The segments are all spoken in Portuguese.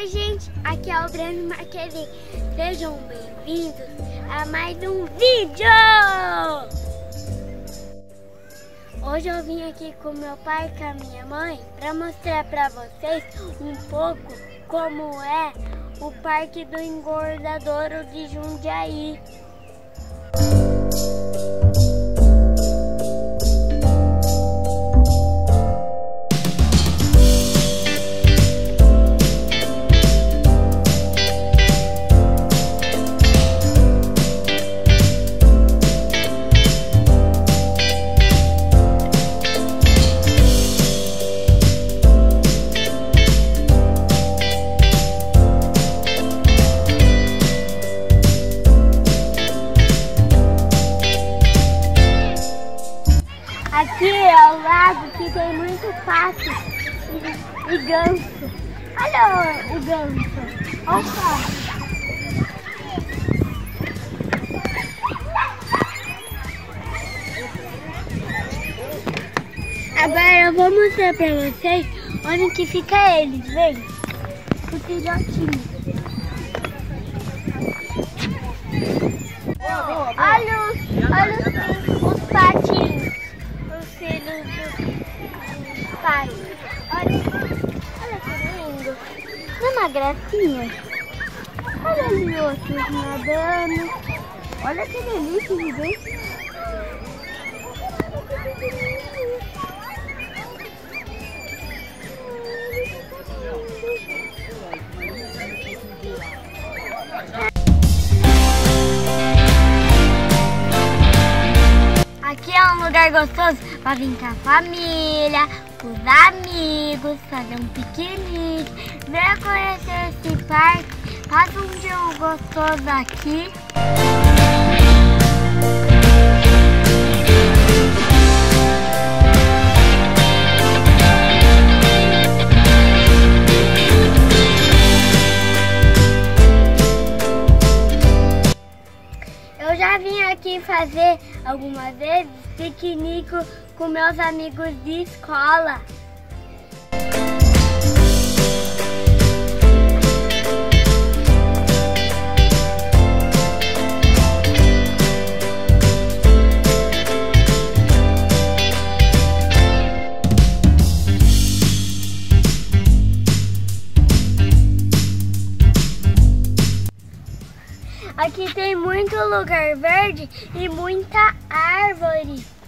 Oi, gente, aqui é o Breno Marquezine. Sejam bem-vindos a mais um vídeo! Hoje eu vim aqui com meu pai e com a minha mãe para mostrar para vocês um pouco como é o Parque do Engordadouro de Jundiaí. Que tem muito pato e, e ganso. Olha o, o ganso. Olha só. Agora eu vou mostrar pra vocês onde que fica eles, vem. O filhotinho. Olha os, olha os, os patinhos, pais. Olha, olha que lindo. Não é uma gracinha? Olha ali outros nadando. Olha que delícia de ver. Aqui é um lugar gostoso para vir com a família, com os amigos, fazer um piquenique, venha conhecer esse parque, passa um dia gostoso aqui. Fazer algumas vezes piquenique com meus amigos de escola. Aqui tem muito lugar verde e muita árvore.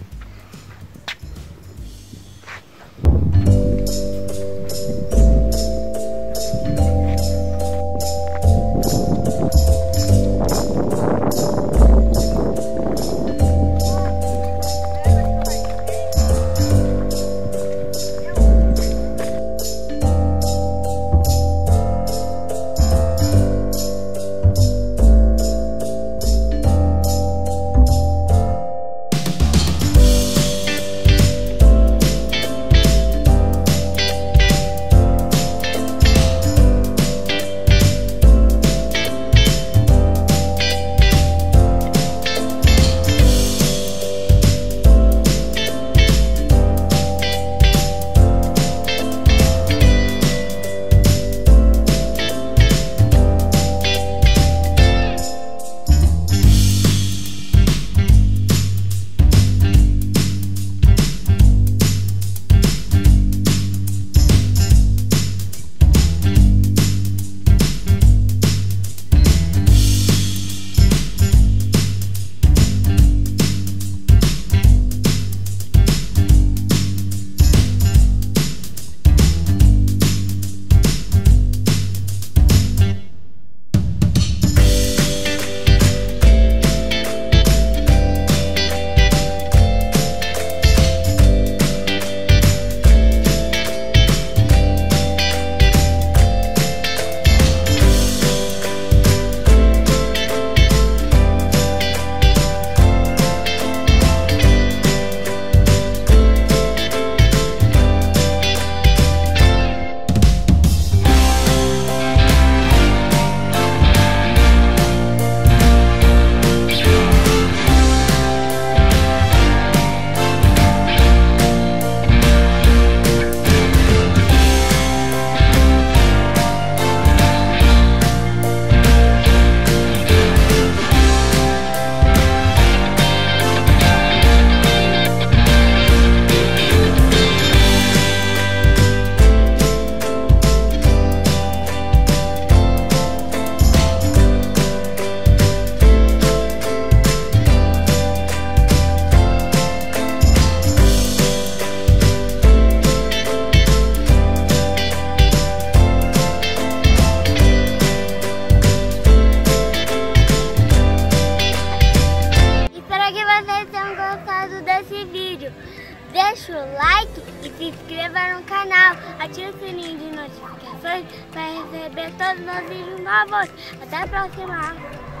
ative o sininho de notificações para receber todos os nossos vídeos novos. Até a próxima!